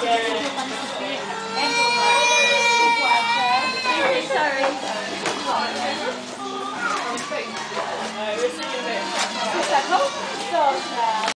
Yeah.